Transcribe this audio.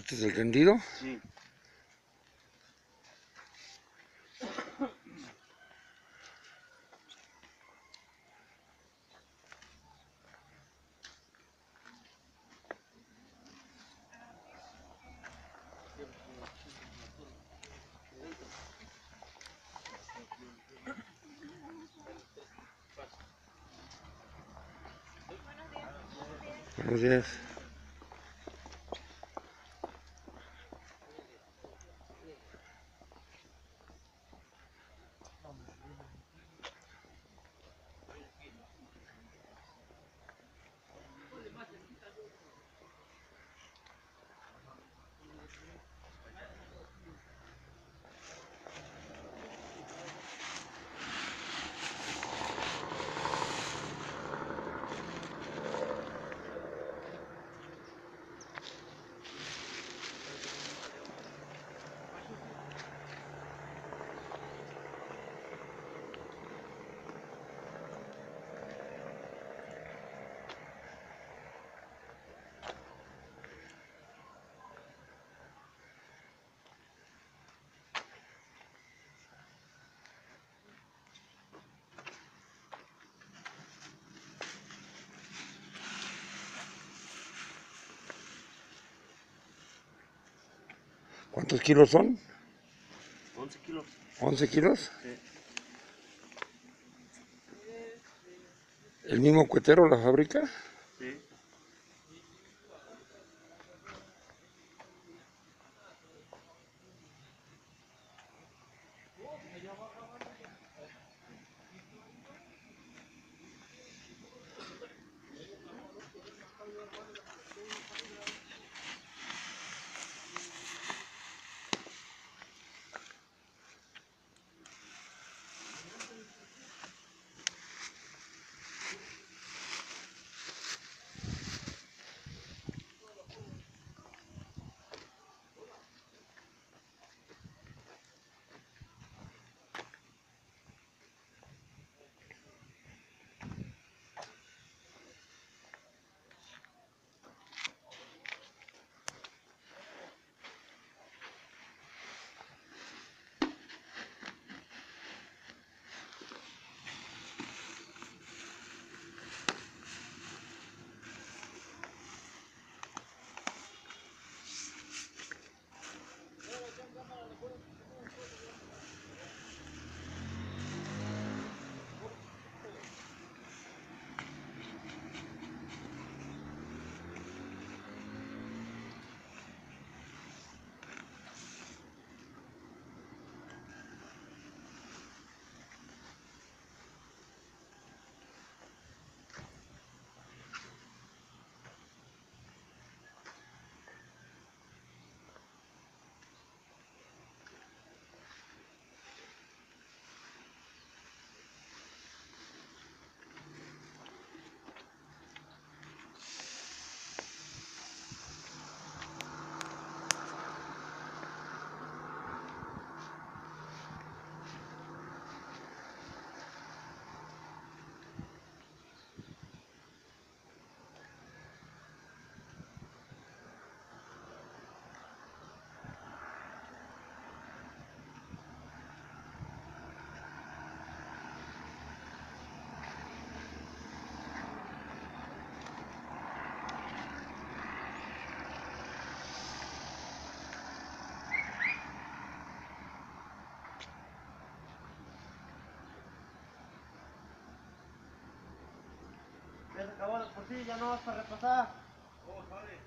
¿Este es el tendido? Sí. Buenos días. ¿Cuántos kilos son? 11 kilos. ¿11 kilos? Sí. ¿El mismo cuetero la fabrica? Sí. Se acabó la porcilla, ya no vas para repasar. Oh, vale.